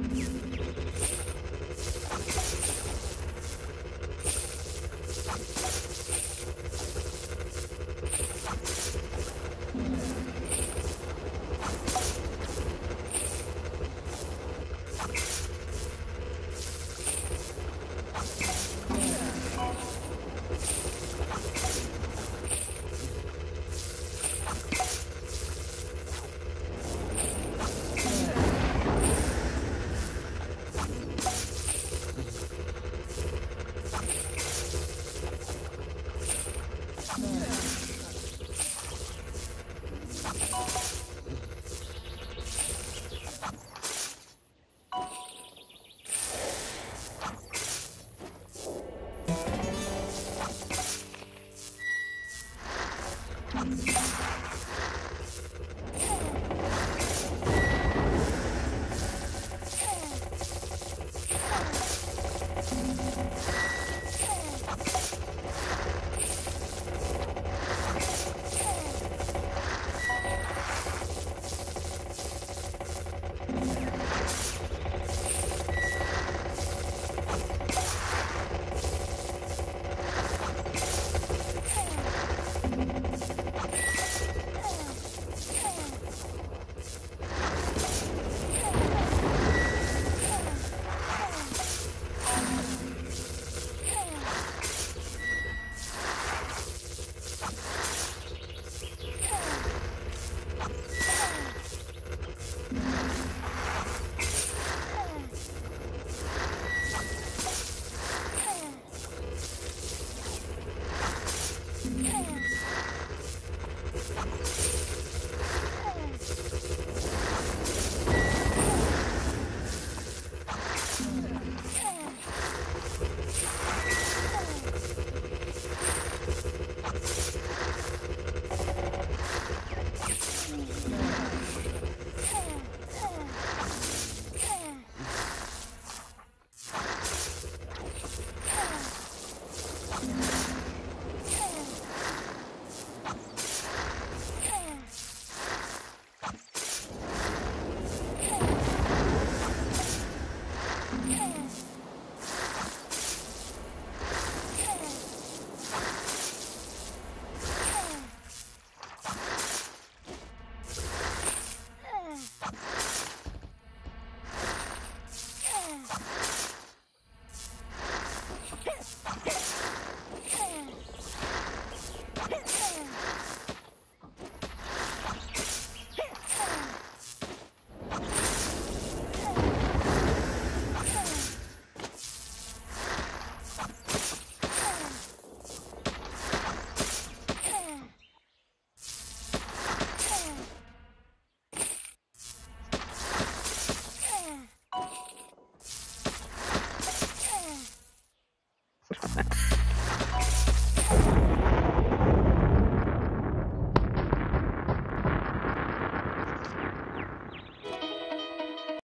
you